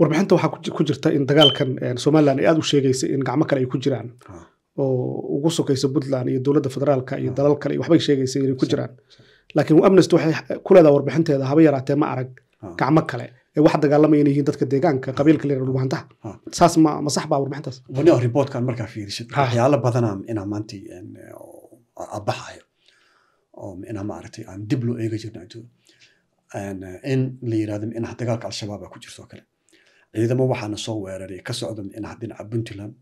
warbixinta waxaa ku ji- ku jirta in dagaalkan somalilan ay aada u sheegaysay in gacmo kale ay ku jiraan Ah. oo ugu sokaysa puntland iyo dowladda federaalka iyo Ah. dalal kale iyo waxbay sheegaysay inay ku jiraan laakiin amnesty waxay ku leedahay warbixinteeda haba yaraatee ma arag Ah. gacmo kale ee wax dagaalamaya inay yihiin dadka deegaanka qabiilka leeyahay dhulbahantaha Ah. saas ma ma sax baa warbixintaas wani reportkan markaa fiirisid Ha. waxyaalo badanaa inaa maanta abaxayo oo inaa maaragtay aan dib loo eega jirna in la yiraahdo inaa dagaalka al-shabaab aa ku jirto oo kale ciidamo waxaana soo weeraray ka socda inaa dhinaca puntland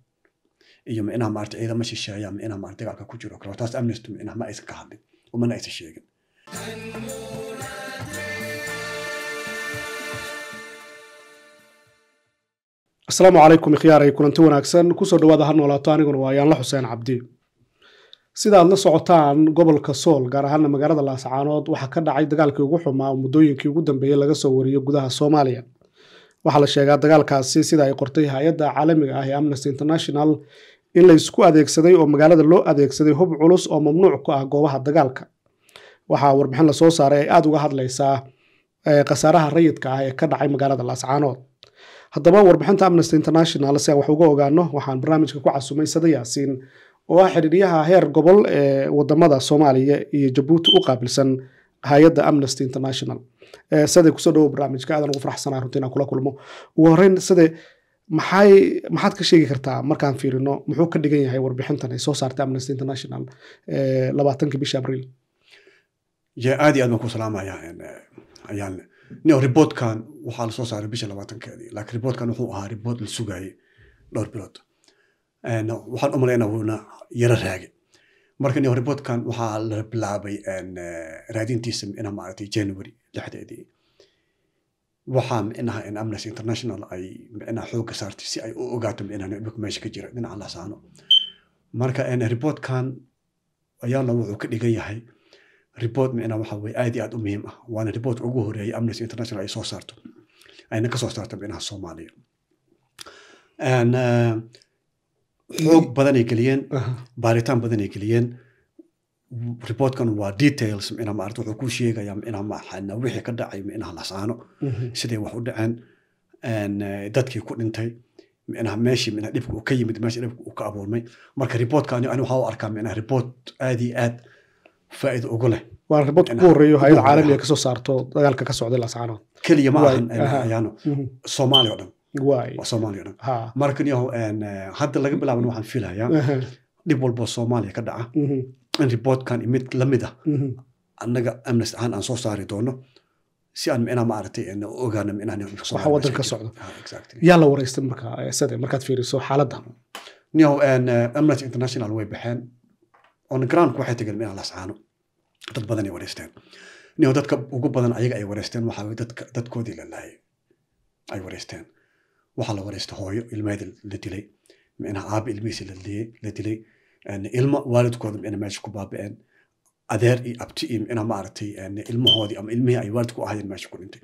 iyo ma inaa maaragtay ciidamo shisheeya ma inaa maaragtay dagaalka ku jiro? Oo kale taas amnesty ma inaa ma aysan ka hadlin umana aysan sheegin. Asalaamu calaykum ikhyaaray kulanti wanaagsan. Kusoo dhawaada ha noolaato aniguna waa yaanla xuseen cabdi. Sida aad la socotaan gobolka sool gaar ahaana magaalada laascaanood waxaa ka dhacay dagaalkii ugu xumaa oo muddooyinkii ugu dambeeyey laga soo wariyey gudaha soomaaliya waxaa la sheegaa dagaalkaasi sida ay qortay hay'adda caalamiga ah ee amnesty international in la isku adeegsaday oo magaalada loo adeegsaday hub culus oo mamnuuc ku ah goobaha dagaalka. Waxaa warbixin la soo saaray ay aada uga hadlaysaa eh, khasaaraha rayidka ah ee ka dhacay magaalada laascaanood haddaba warbixinta amnesty international si aan wax uga ogaano waxaan barnaamijka ku casumay sada yaasiin oo ah xiriiryaha heer gobol ee waddamada soomaaliya iyo jabuuti u qaabilsan hay'adda amnesty international. Eh, sade ku soo dhawo barnaamijka aadan ugu faraxsanaa runtii inaan kula kulmo. Ugu horreyn sade maxay maxaad ka sheegi kartaa markaan fiirino muxuu ka dhigan yahay warbixintan ay soo saartay amnesty international labaatankii bishii abriil? Ya aad iyo aad baan ku salaamayaa ayaan nio reportkan waxaa la soo saaray bisha labaatankeedii laakiin reportkan wuxuu ahaa report la sugaayay dhowr bilood. Waxaan u malaynaa wuuna yaro raagay. Marka nio reportkan waxaa la bilaabay raadintiisa inaa maaragtay january lixdeedii waxaa micnaha in amnesty international ay micnaha xoogga saartay si ay u ogaato micnaha dhibka meesha ka jira dhinaca lasaano marka een, reportkan ayaana wuxuu ka dhigan yahay report micnaha waxa weye aad iyo aad u muhiim ah waana report ugu horeeyay amnesty international ay soo saarto ayna ka soo saarto micnaha soomaaliya. Xoog badan ay geliyeen baaritaan badan ay geliyeen reportkan waa details micnaha maarata wuxuu ku sheegayaa micnaha maxana wixii ka dhacay micnaha lasaano siday wax u dhaceen? Eh, dadkii ku dhintay micnaha meeshii micnaha dhibka uu ka yimid meesha dhibka uu ka abuurmay. Marka reportkani ani waxaa u arkaa micnaha report aad iyo aad faa'iido ugu leh. Waa riboodka ugu horreeyo hay'ad caalamiga ka soo saarto dagaalka ka socday laascaanood keliya ma ahan aha. ayaano. Mhm. soomaaliya oo dhan. Waa soomaaliya oo dhan. Ha marka niyahow een, eh, hadda laga bilaaban waxaan filayaa. Dhib walboo soomaaliya ka dhaca. Mhm. In reportkan mid la mid ah Mhm. annaga amnesty ahaan aan soo saari doono si aan micnaha maaragtay ogaano micnaha nin- Soomaaliya waddanka meesha ka socdo. Ah, yaa la wareystay marka eh, sade markaad fiiriso xaaladda? Een, eh, amnesty international way baxeen. On groundku waxay tageen micnaha lascaano dad badan ay wareysteen. Niyahow dadka ugu badan ayaga ay wareysteen. Waxaa weye dadka dadkoodii la laayay ay wareysteen. Waxaa la wareystay hooyo ilmaheeda la dilay. Micnaha aabe ilmihiisi la dilay ilmo waalidkooda micnaha meesha ku baaba'een adeer iyo abti iyo micnaha maaragtay ilmahoodii ama ilmihii ay waalid ku ahaayeen meesha ku dhintay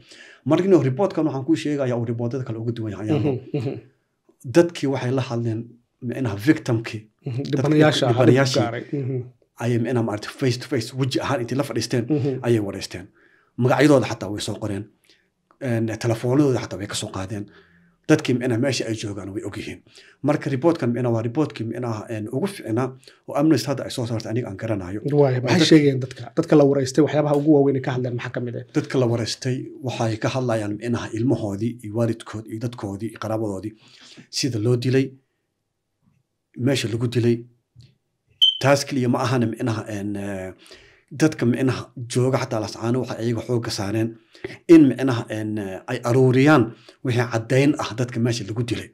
marka niyahow reportkan waxaan kuu sheegaya uu reportada kale uga duwan yahay dadkii waxay la hadleen micnaha victimkii dhibanayaashii. ayay micnaha maaragtay face to face weji ahaan intii la fadhiisteen ayay wareysteen magacyadooda xataa way soo qoreen een, telefoonadooda xataa way ka soo qaadeen dadkii micnaha meesha ay joogaan way ogyihiin. Marka reportkan micnaha waa reportkii micnaha ugu fiicnaa oo amnesty hadda ay soo saartay aniga aan garanayo sheegayeen dadka dadka la wareystay waxyaabaha ugu waaweyn ay ka hadleen maxaa ka mid ah dadka la wareystay waxay ka hadlayaan micnaha ilmahoodii iyo waalidkood iyo dadkoodii iyo qaraabadoodii sida loo dilay meesha lagu dilay taas keliya ma ahana micnaha dadka micnaha jooga xataa lascaano waxay ayaga xoogga saareen in micnaha eh, ay aruuriyaan wixii caddayn ah dadka meesha lagu dilay.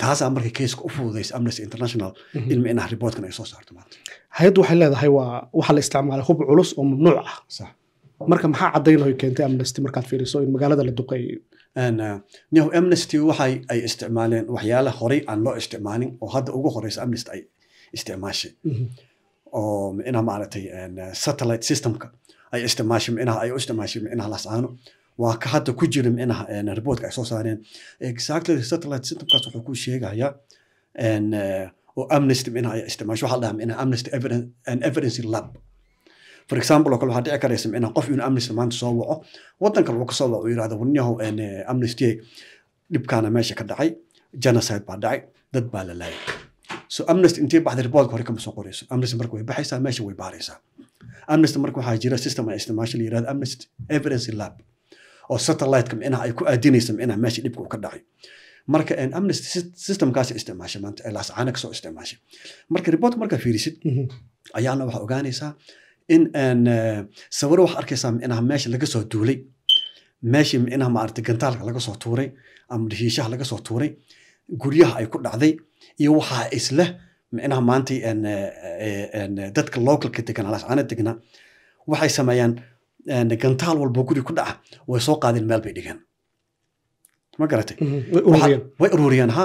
Taasaa markay keiska u fududaysa amnesty international in micnaha reportkan ay soo saarto maanta. Hay'addu waxay leedahay waa waxaa la isticmaalay hub culus oo mamnuuc ah. Sax. Marka maxaa caddayn oo ay keentay amnesty markaad fiiriso in magaalada la duqeeyey uh, niyahow amnesty waxay ay isticmaaleen waxyaala horey aan loo isticmaalin oo hadda ugu horeysa amnesty ay isticmaashay. Mhm. Oo micnaha maaragtay satellite systemka ay isticmaashay micnaha ay u isticmaashay micnaha lascaano waa ka hadda ku jira micnaha reportka ay soo saareen exactly satellite systemkaas wuxuu ku sheegayaa oo amnesty micnaha ay isticmaashay waxaa la micnaha amnesty and evidence lab. For example oo kale waxaa dhici karaysa micnaha qof inuu amnesty maanta soo waco waddan kale uu ka soo waco uu yidhahdo warniyahow amnesty dhibkaana meesha ka dhacay genocide baa dhacay dad baa la laayay so amnesty intii baxday reportka hore kama soo qorayso? Amnesty marka way baxaysaa meesha way baaraysaa. Amnesty marka waxaa jira system ay isticmaasho la yiraahdo amnesty evidence lab oo satellite-ka micnaha ay ku aadinaysa micnaha meesha dhibka uu ka dhacay. Marka amnesty systemkaas isticmaashay maanta ee laascaana ka soo isticmaashay. Marka report markaa fiirisid ayaana waxaa ogaanaysaa in sawiro waxaa arkaysaa micnaha meesha laga soo duulay meeshii micnaha maaragtay gantaalka laga soo tuuray ama dhihiishaha laga soo tuuray guryaha ay ku dhacday iyo waxaa isleh micnaha maantay dadka localka degan laascaana degnaa waxay sameeyaan gantaal walba guri ku dhaca way soo qaadeen meel bay dhigeen ma garatay way ururiyeen ha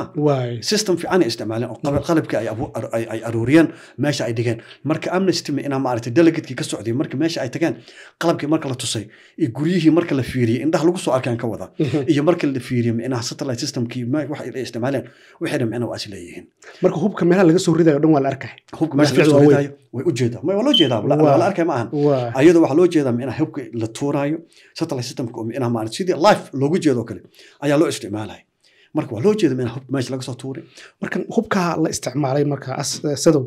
system fiican ay isticmaaleen oo qalabkii ay aruuriyeen meesha ay dhigeen marka amnesty inaa maaragtay delegatekii ka socday marka meesha ay tageen qalabkii marka la tusay iyo guryihii marka la fiiriyey indhaha lagu soo arkaan ka wada iyo marka la fiiriyey micnaha satellite systemkii wax ay isticmaaleen wixii dhan micnaha waa is leeyihiin marka hubka meelaha laga soo ridayo dhan waa la arkay hubka meesha laga soo ridayo way u jeedaa waa loo jeedaa la arkay ma ahan ayadoo waxaa loo jeedaa micnaha hubka la tuuraayo satellite systemka oo micnaha maaragtay sidii life loogu jeedo kale ayaa loo isticmaalaya marka waa loo jeeda micnaha hub meesha laga soo tuuray. Marka hubkaa la isticmaalay marka sadow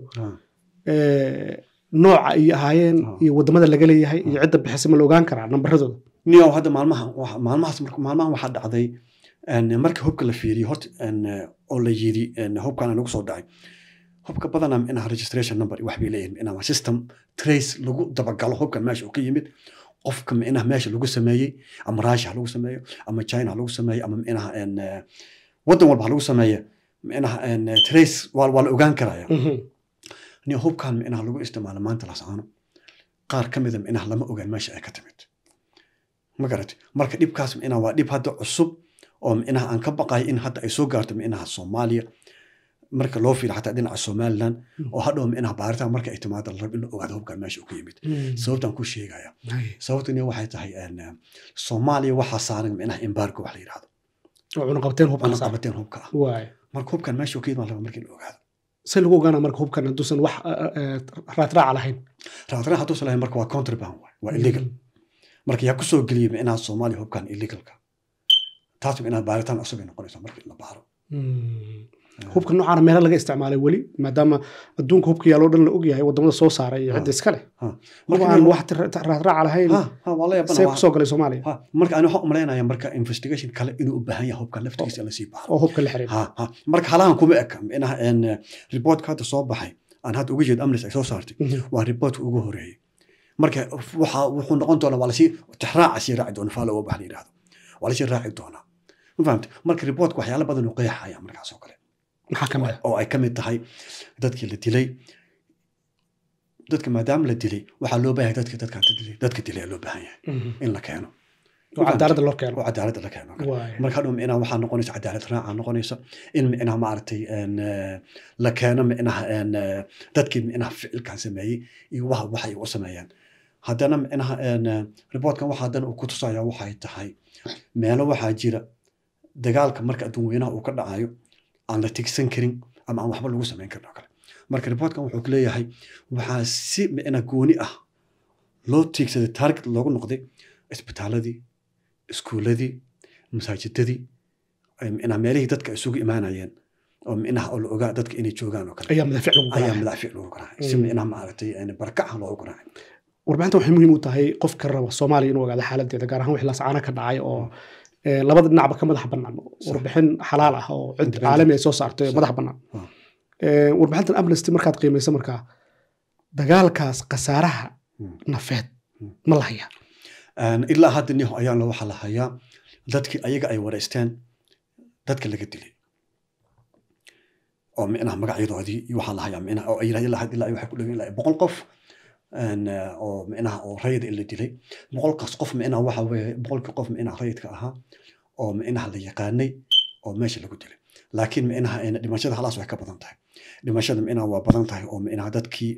nooca ay ahaayeen iyo waddamada laga leeyahay iyo cidda bixisa ma la ogaan karaa nambaradooda. Niyow hadda maalmaha maalmahaas maalmahan waxaa dhacday markii hubka la fiiriyey horta oo la yidhi hubkaana nagu soo dhacay. Hubka badanaa micnaha registration number wax bay leeyihiin micnaha system trace lagu dabagalo hubkan meesha uu ka yimid qofka micnaha meesha lagu sameeyey ama russia ha lagu sameeyo ama china ha lagu sameeyo ama micnaha waddan walba ha lagu sameeyo micnaha trace waa la ogaan karaya ni hubkan micnaha lagu isticmaalo maanta lasaano qaar ka mida micnaha lama ogaan meesha ay ka timid ma garatay marka dhibkaas micnaha waa dhib hadda cusub oo micnaha aan ka baqayo in hadda ay soo gaarto micnaha soomaaliya marka loo fiiro xataa dhinaca somaliland oo hadhow micnaha baaritaan marka ay timaado la rab in la ogaado hubkan meesha uu ka yimid. Sababtaan ku sheegaya. Sababtani waxay tahay soomaaliya waxaa saaran micnaha embargo wax la yidhahdo cunaqabateen hubka ah marka hubkan meesha uu ka yimid raba markii la ogaado. Se lagu ogaana marka hubkan hadduusan wax raadraaca lahayn. Raadraac hadduusan lahayn marka waa contraband waa illegal. Marka yaa ku soo geliyay micnaha soomaaliya hubkan illegalka taas micnaha baaritaan cusub ay noqonaysaa marka la baaro hubka noocaana meelo laga isticmaalay weli maadaama adduunka hubka yaaloo dhan la ogyahay waddamada soo saaray iyo cidda iska leh. Marka aan wax raadraaca lahayn see ku soo galay soomaaliya. Marka ani waxaan u malaynaya marka investigation kale inuu u baahan yahay hubka laftigiisa in la sii baaro. Oo hubka la xiriir marka halahan kuma eka reportka hadda soo baxay aan hadda uga jeedo amnes ay soo saartay waa reportka ugu horeeyey marka waxa wuxuu noqon doonaa waa la sii tixraaca sii raaci doona faalo oo bax la yidhahdo waa la sii raaci doonaa. Ma fahamte marka reportka waxyaala badan uu qeexaya markaas oo kale oo ay ka mid tahay dadkii la dilay. Dadka maadaama la dilay waxaa loo baahan dadka dadka dilay. Dadka dilay loo baahan yahay in la keeno. Cadaaladda loo keeno. oo cadaaladda la keeno. Marka hadhow micnaha waxaa noqonaysa cadaalad raaca noqonaysa in micnaha maaragtay la keeno micnaha dadkii micnaha ficilkan sameeyey iyo waxa waxay u sameeyaan. Haddana micnaha reportkan waxa haddana uu ku tusaya waxay tahay. Meelo waxaa jira. Dagaalka marka adduun weynaha uu ka dhacayo aan la tigsan karin ama aan waxba lagu samayn karin oo kale. Marka reportkan wuxuu leeyahay waxaa si micna gooni ah loo tiigsaday target loogu noqday isbitaaladii iskuuladii masaajidadii micnaha meelihii dadka isugu imaanayeen oo micnaha oo la ogaa dadka inay joogaan oo kale. Ayaa madaafiic lagu ayaa madaafiic lagu garaacay si micnaha maaragtay barakaca loogu garaacay warbixinta waxay muhiim u tahay qofka raba soomaaliya inuu ogaado xaaladeeda gaar ahaan wixii laascaana ka dhacay oo labada dhinacba ka madax bannaan. Warbixin xalaal ah oo cid caalami ay soo saartay madax bannaan. Warbixintan amnesty markaad qiimayso markaa dagaalkaas khasaaraha nafeed ma la hayaa. Ilaa hadda niho ayaa la waxaa la hayaa dadkii ayaga ay wareysteen dadka laga dilay. Oo micnaha magacyadoodii waxaa la hayaa micnaha oo ay yidhahdeen ilaa waxay ku dhaween ilaa boqol qof oo micnaha oo rayid in la dilay. Boqolkaas qof micnaha waxa weeye boqolkii qof micnaha rayidka ahaa oo micnaha la yaqaanay oo meesha lagu dilay. Laakiin micnaha dhimashada halaas way ka badan tahay. Dhimashada micnaha waa badan tahay oo micnaha dadkii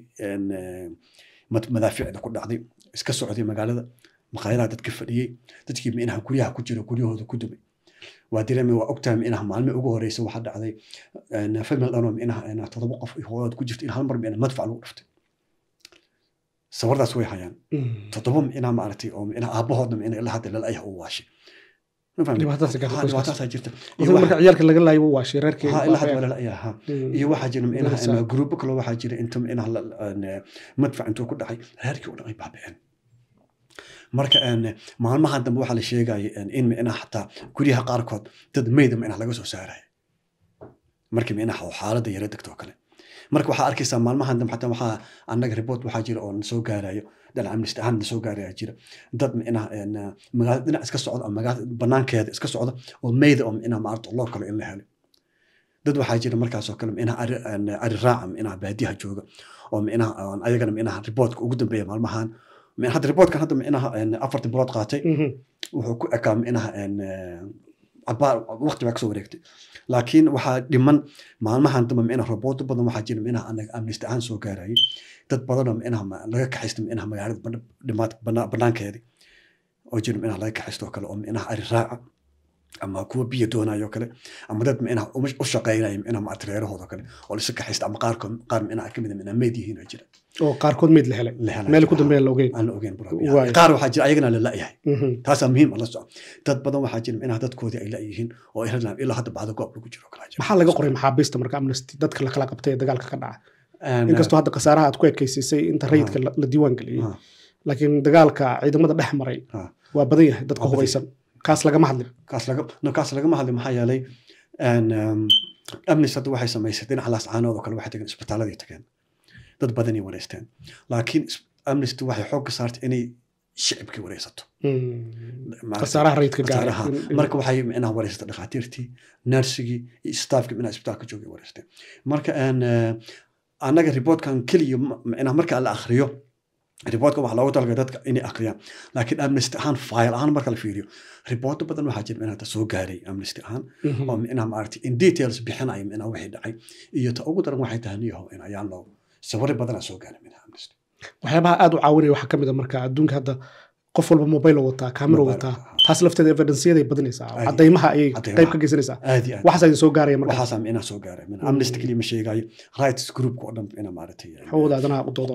madaafiicda ku dhacday iska socday magaalada maqaayadaha dadka fadhiyey dadkii micnaha guryaha ku jira guryahooda ku dumay. Waa dareemi waa ogtahay micnaha maalmi ugu horeysa waxaa dhacday. Famil micnaha todoba qof hooyaad ku jirta in hal micnaha madfac lagu dhuftay sawardaas way hayaan. Toddoba micnaha maaragtay oo micnaha aabahoodna micnaha ilaa hadda lala ayah uu waashay ciyaalka laga laayo Mm. iyo waxaa jira minaha gruubo waxaa jira inta madfac intuu ku dhacay reerkii oo dhan ay marka een, maalmahan dambe waxaa la sheegaya in minaha xataa guryaha qaarkood dad meyda minaha laga soo saaraya markii minaha oo xaaladda yara degto kale marka waxaa arkaysaa maalmahan dambe xataa waxaa annaga report waxaa jira oo na soo gaarayo. Dhinaca amnesty ahaan soo gaaraya jira. Dad een, magaalada dhinac iska socda ama magaalada banaankeeda iska socda oo meyda oo minaha maarata loo kale in la helo. Dad waxaa jira markaas oo kale minaha ari ari raaca minaha baadiyaha jooga oo minaha aan ayagana minaha reportka ugu dambeeya maalmahan. Hadda reportkan hadda minaha een, afartii bilood qaatay. Mhm. wuxuu ku ekaa cabaar waqti baa ka soo wareegtay. Laakiin waxaa dhiman maalmahan dambe minaha robooto badan waxaa jira minaha anaga amnesty ahaan soo gaarayay dad badanoo minaha ma- laga kaxaysta minaha magaalada banaankeedi oo jira minaha laga kaxaysto kale oo minaha ari raaca ama kuwa biyo doonayo kale ama dad uma- u shaqaynaya minaha maarata reerahooda kale oo lasa kaxaysta ama qaarkood qaar minaha ka mid a minaha meyd yihiin oo jira oo qaarkood meyd la helay la helay. meel ku dambeeya la ogeyn aan la ogeyn qaar waxaa jira ayagana la la'yahay taasaa muhiim la soco dad badan waxaa jira minaha dadkoodii ay la'yihiin oo ilaa hadda bacda goob lagu jiro kala maxaa laga qoray maxaabiista marka amnesty dadka la kala qabtay ee dagaalka ka dhaca inkastoo hadda khasaaraha aad ku ekaysiisay inta rayidka la diiwaan geliyey ah, laakiin dagaalka ciidamada dhex maray waa badan yahay dadka hubeysan kaas lagama hadlin kaas lagama hadli maxaa yeelay amnesty hadda waxay samaysay dhinaca laascaanood oo kale waxay tageen isbitaaladii tageen. Dad badanay wareysteen. Laakiin amnesty waxay xoogga saartay inay shicibkii wareysato. In- marka waxay minaha wareysatay dhakhaatiirtii narsigii iyo staafkii minaha isbitaalka joogay wareysteen. Marka eh, annaga reportkan keliya minaha marka la akhriyo reportka waxaa loogu talagalay dadka inay akhriyaan laakiin amnesty ahaan file ahaan marka la fiiriyo reporto badan waxaa jira minaha soo gaaray amnesty ahaan. Mhm. oo minaha maaragtay in details bixinaya minaha wixii dhacay. Iyo ta ugu daran waxay tahay niyahow in ayaan loo sawirro badanaa soo gaaray minaha amnesty. Waxyaabaha aad u caawinaya waxaa ka mid a marka adduunka hadda qof walba mobile wataa camera Mobile. wataa. Taas lafteeda evidenceyaday badinaysaa. Cadaymaha ayay qayb ka geysanaysaa waxaas idin soo gaaraya marka. Waxaasaa minaha soo gaaray minaha Mm. amnesty keliya ma sheegayo rights groupka oo dhan ina maaragtay xawada adanaha u doodo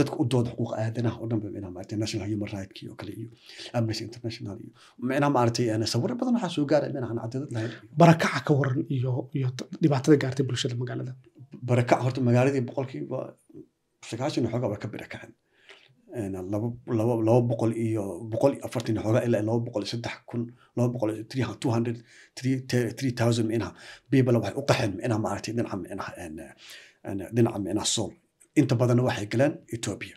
dadka u dooda xuquuqa aadanaha oo dhan minaha maaragtay national human rights oo kale iyo amnesty international iyo minaha maaragtay yani sawirro badan waxaa soo gaaray minaha aan cadadad lahayn barakaca ka waran iyo iyo dhibaatada gaartay bulshada magaalada. Barakac horta magaaladii boqolkiiba sagaashan xoogaa waa ka barakaceen Een, laba laba boqol iyo boqol iyo afartan xoogaa ilaa laba boqol iyo saddex kun laba boqol iyo three two hundred three three thousand minaha people waxay u qaxeen minaha maaragtay dhinaca een, dhinaca minaha sool inta badanna waxay galeen ethiopia.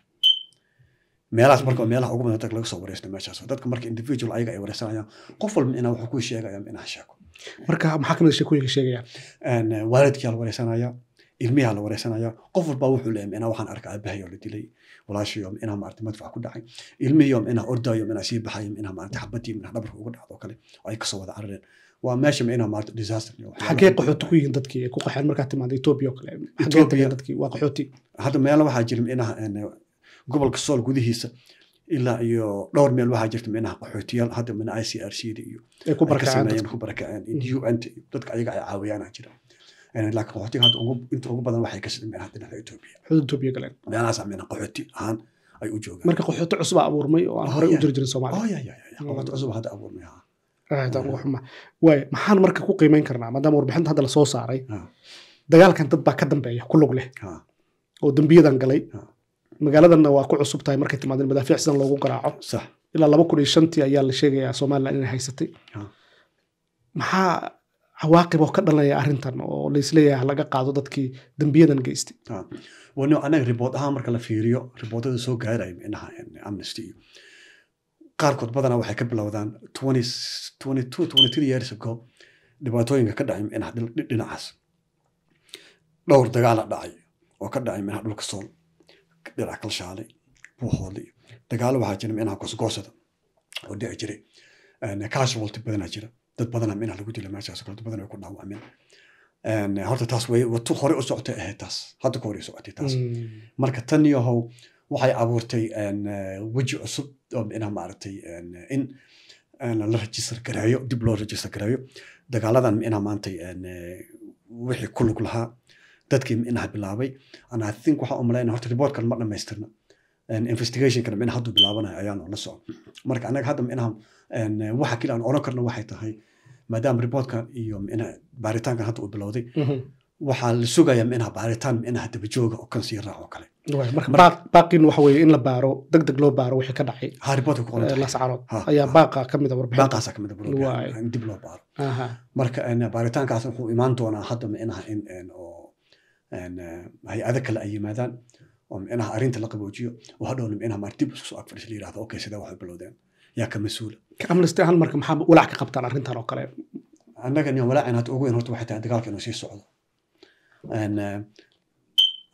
Meelahaas marka meelaha ugu badan laga soo wareysta meeshaas dadka marka individual ayaga ay wareysanayaan qof walba minaha wuxuu ku sheegaya minaha sheeko. Marka maxaa ka mid a sheekooyinka sheegaya? Eh, waalidkii la wareysanaya ilmihaa la wareysanaya qof walbaa wuxuu leeyahay inaa waxaan arka aabahay oo la dilay walaashayo inaa maarata madfac ku dhacay ilmihiyo inaa ordayo inaa sii baxayo inaa maarata xabadii inaa dhabarka uga dhacdo kale oo ay ka soo wada carareen. Waa meesha inaa maarata disaster badan. qaxooti ku yihiin dadkii ay ku qaxeen markaa timaada etoobiya oo kale. Ethiopia. tageen dadkii waa qaxooti. Hadda meelo waxaa jira een, gobolka sool gudihiisa ilaa iyo dhowr meel waxaa jirta minaha qaxootiyaal hadda mina i c r c da iyo ay ku barakaceen dadka. ku barakaceen iyo un ta iyo dadka ayaga ay caawiyaana jira laakiin qaxootiga hadda ugu- inta ugu badan waxay ka sideen dhinaca etoobiya xuduud etoobiya galeen meelahaas mina qaxooti ahaan ay u joogaan marka qaxooti cusub abuurmay oo aan horey u jiri jirin soomaaliya qaxooti cusub hadda abuurmay aad waay maxaan marka ku qiimeyn karnaa maadaama warbixinta hadda la soo saaray dagaalkan dad baa ka dambeeya ku lug leh oo dembiyadan galay magaaladanna waa ku cusub tahay markay timaadeen madaafiic sidan loogu garaaco ilaa laba kun iyo shantii ayaa la sheegayaa somalilan inay haysatay maxaa cawaaqib oo ka dhalanaya arrintan oo laisleeyahay laga qaado dadkii dembiyadan geystay. Ha wani anaga ribood ahaan marka la fiiriyo riboodada soo gaaraya minaha amnesty. Iyo qaarkood badanaa waxay ka bilowdaan 20 22 23 years ago dhibaatooyinka ka dhacay minaha dhil- dhinacaas. Dhowr dagaala dhacay oo ka dhacay minaha dhulka sool dhinaca kalshaalay buuhoodle dagaalo waxaa jira minaha goosgoosada oo dhici jiray Een, casualty badanaa jira dad badanaa minaha lagu dila meeshaas kale dad badan way ku dhaawacmeen. Een, horta taas way watu hore u socotay ahayd taas. Hadda ka hore u socotay taas. Marka tan yahow waxay abuurtay weji cusub oo minaha maaragtay in la register gareeyo dib loo register gareeyo. Dagaaladan minaha maantay wixii ku lug lahaa. Dadkii minaha bilaabay. And i think waxaa u malaynaya horta reportkan ma dhammaystirna investigationkana minaha hadduu bilaabanayo ayaanu la socon. Marka annaga hadda minaha waxa kale aan oran karno waxay tahay maadaama reportkan iyo minaha baaritaankan hadda uu bilowday waxaa la sugayaa minaha baaritaan minaha dabajooga oo kan sii raaco kale. Baaqin waxa weeye in la baaro deg deg loo baaro wixii ka dhacay. Ha reportka ku qoran tahay. Lascarood Ha, ayaa baaqa ka warbixin. Baaqaasa ka mid a Waay. in dib loo baaro. Marka en, baaritaankaas wuxuu imaan doonaa hadda minaha in oo eh, hay'ado kale ay yimaadaan oo minaha arrinta la qaboojiyo oo hadhowna minaha maar dib isku soo la yidhahdo okay sidee waxay bilowdeen. Yaa ka mas'uula ka amnesty ahaan marka maxaa walaac ka qabtaan arrintan oo kale? Annaga nin walaacin hadda ugu weyn horta waxay tahay dagaalka inuu sii socdo.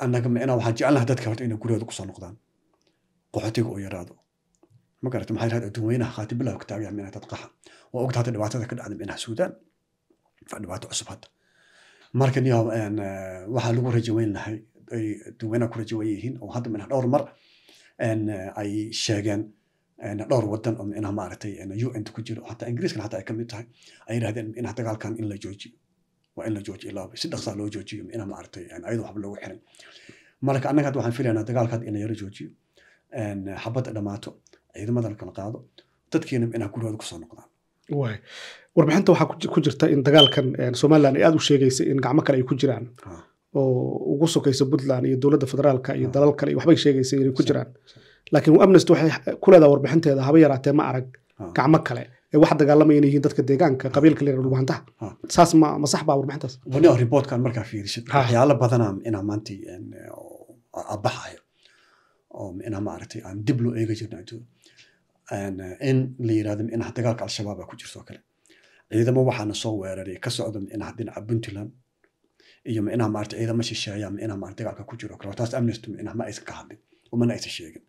Annaga minaha waxaan jecelnahay dadka horta inay guriyooda ku soo noqdaan. Qaxootiga oo yaraado ma garata maxaa yidhahda adduunweynaha qaati bilow ka taagaya minaha dad qaxa oo ogta hadda dhibaatada ka dhacda minaha suudaan? Waa dhibaato cusub hadda. Marka niyo waxaa lagu rajaweyn lahay ay adduunweynaha ku rajawen yihiin oo hadda minaha dhowr mar ay sheegeen en, dhowr wadan oo minaha maaragtay en, un ku jiro. Hataa ingiriiskana hataa ay ka mid tahay. Ay yidhahdeen minaha dagaalkan in la joojiyo. Waa in la joojiyo ilaa si dhaqsaa loo joojiyo minaha maaragtay ayadoo waxba loogu xirin. Marka annaga hadda waxaan filaynaa dagaalkan in la yaro joojiyo. Xabadda dhammaato ciidamada la kala qaado dadkiina minaha gurigooda ku soo noqdaan. Waay warbixinta waxaa ku ji- ku jirta in dagaalkan somaliland ay aada u sheegaysay in gacmo kale ay ku jiraan. Oo ugu sokaysa puntland iyo dowladda federaalka iyo Ah. dalal kale iyo waxbay sheegaysay inay ku jiraan. laakiin amnesty waxay ku leedahay warbixinteeda haba yaraatee ma arag Ah. gacmo kale ee wax dagaalamaya inay yihiin dadka deegaanka qabiilka leeyahay dhulbahantaha Ah. saas ma ma sax baa warbixintaas? Wani oo reportkan markaa fiirisid waxyaalo badanaa inaa maanta abaxayo oo inaa maaragtay aan dib loo eega jirna adduun in la yidhahdo inaha dagaalka al-shabaab aa ku jirto oo kale. Ciidamo waxaana soo weeraray ka socda inaha dhinaca puntland iyo inaha maarata ciidamo shisheeya inaha maarata dagaalka ku jiro kale taas amnesty inaha ma aysan ka hadlin umana aysan sheegin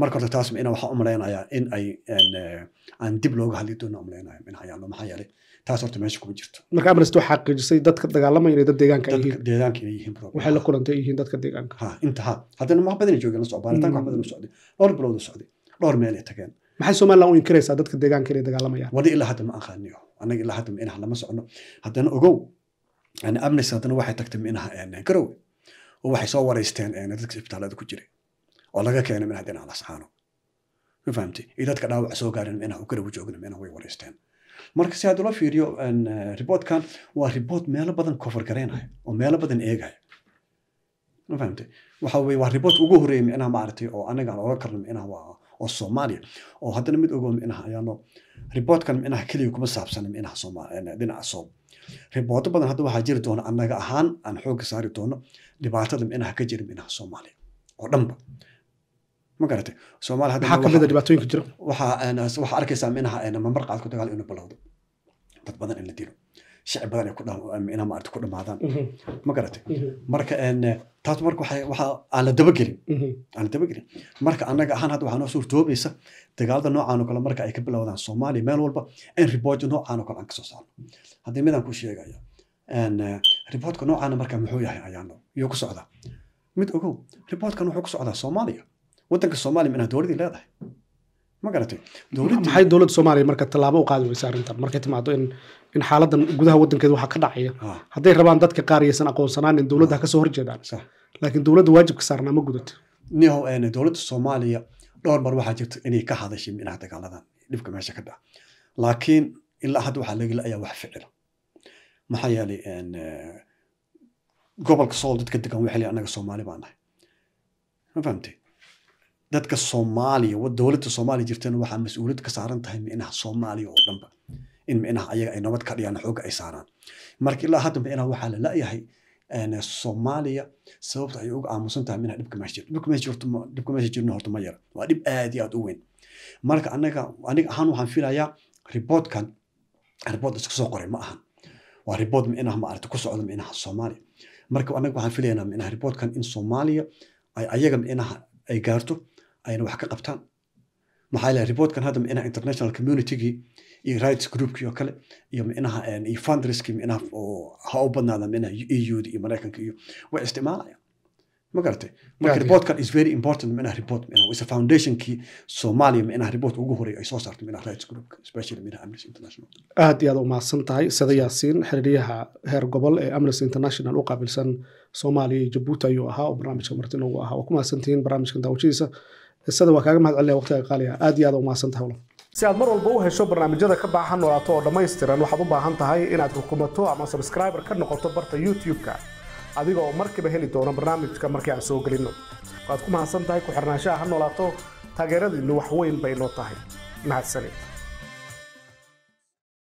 marka horta taas ina waxaa umalaynayaa in ay aan dib looga hadli doono u malaynaya minaha yaalo maxaa yeelay taas horta meesha kuma jirto marka amnesty waxaa xaqiijisay dadka dagaalamaya inay dad deegaanka yihiin deegaanka inay yihiin waxay la kulantay ay yihiin dadka deegaanka ha inta ha haddana wax badan joogeen la socdo baaritaanka wax badan u socday dhowr bilood u socday dhowr meel ay tageen maxay somaliland u inkiraysaa dadka deegaanka inay dagaalamayaan wali ilaa hadda ma aqaaniyo anaga ilaa hadda inaha lama socono haddana ogow amnesty haddana waxay tagtay minaha garowe oo waxay soo wareysteen en, dadka isbitaalada ku jiray. Oo laga keenay minaha dhinaca lascaano ma fahamtay iyo dadka dhaawac soo gaarin minaha u garowe joogna minaha way wareysteen. Marka si hadda loo fiiriyo reportkan waa report meelo badan cover garaynaya oo meelo badan eegaya. Ma fahamtay waxa weye waa report ugu horreeyay minaha maaragtay oo anaga aan oran karno minaha waa oo soomaaliya oo haddana mid ogo minaha ayaano reportkan minaha keliya kuma saabsana minaha soomaaliya dhinaca soob. Ribooto badan hadda waxaa jiri doona annaga ahaan aan xoogga saari doono dhibaatada minaha ka jira minaha soomaaliya oo dhanba. Ma garatay? Soomaaliya hadda maxaa ka mid a dhibaatooyinka jira? waxaa waxaa arkaysaa minaha mamar qaadku dagaal inuu bilowdo? Dad badan in la dilo shicib badan ku dhamaadaan ma garatay? Marka en, taas marka aan la dabagelin aan la dabagelin marka annaga ahaan hadda waxaa noo suurtoobaysa dagaalada noocaan oo kale marka ay ka bilowdaan soomaaliya meel walba in riboorto noocaan oo kale aan ka soo saarno. Haddii midaan ku sheegaya riboortka noocaana marka muxuu yahay ayaano iyuu ku socdaa. Mid ogow riboortkan wuxuu ku socdaa soomaaliya. Waddanka soomaaliya minaa dowladdii leedahay ma garatay? Maxay dowladda soomaaliya marka tallaabo u qaadi weysa arrintan? Markay timaado in in xaaladan gudaha waddankeeda waxaa ka dhacaya. Ah, hadday rabaan dadka qaar yaysan aqoonsanaan in dowladda ha ka soo horjeedaan. Laakiin dowladda waajibka saarnaa ma gudato niyahow en, dowladda soomaaliya dhowr mar waxaa jirta inay ka hadashay minaha dagaaladan dhibka meesha ka dhaca. Laakiin ilaa hadda waxaa laga la-ayaa wax ficila maxaa yeelay eh, gobolka sool dadka degan waxay annaga soomaali baan nahay. Ma fahamtay dadka soomaaliya dowladda soomaaliya jirtana waxaa mas'uuliyad ka saaran tahay minaha soomaaliya oo dhanba. In minaha ayaga ay nabad ka dhiyaan xooga ay saaraan. Marka ilaa hadda minaha waxaa la la-yahay soomaaliya sababta ay uga aamusan tahay minaha dhibka meesha jiro dhibka meesha jirto dhibka meesha jirna horta ma yara waa dhib aad iyo aad u weyn. Marka anaga aniga ahaan waxaan filayaa riboortkan riboort iska soo qoray ma ahan. Waa riboort minaha maarata ku socda minaha soomaaliya. Marka anaga waxaan filaynaa minaha riboortkan in soomaaliya ay ayaga minaha ay gaarto ayna wax ka qabtaan. Maxaa yeelay riboortkan hadda minaha international communitygii iyo rights groupkii oo kale iyo minaha en, iyo fundraiskii minaha oo ha u badnaada minaha eu-da iyo maraykanka iyo way isticmaalayaan ma garatay? Marka reportkan is very important minaha report minaha is a foundationkii soomaaliya minaha report ugu horreeya ay soo saartay minaha rights groupka especially minaha amnesty international. Aad iyo aad u mahadsan tahay sada yaasiin xiriiryaha heer gobol ee amnesty international u qaabilsan soomaaliya iyo jabuuti ayuu ahaa oo barnaamijka marti noogu ahaa. Waa ku mahadsantihiin barnaamijkan daawashadiisa qisada waa kaaga mahad celinaya waqtiga qaaliga. Aad iyo aad umahadsan tahay walaal si aad mar walba u hesho barnaamijyada ka baahan noolaato oo dhammaystiran waxaad u baahan tahay inaad rukumato ama subscriber ka noqoto barta youtube-ka. Adiga oo markiiba heli doono barnaamijka markii aan soo gelinno waad ku mahadsan tahay ku xirnaanshaha ha noolaato taageeradiinnu wax weyn bay noo tahay. Mahadsanid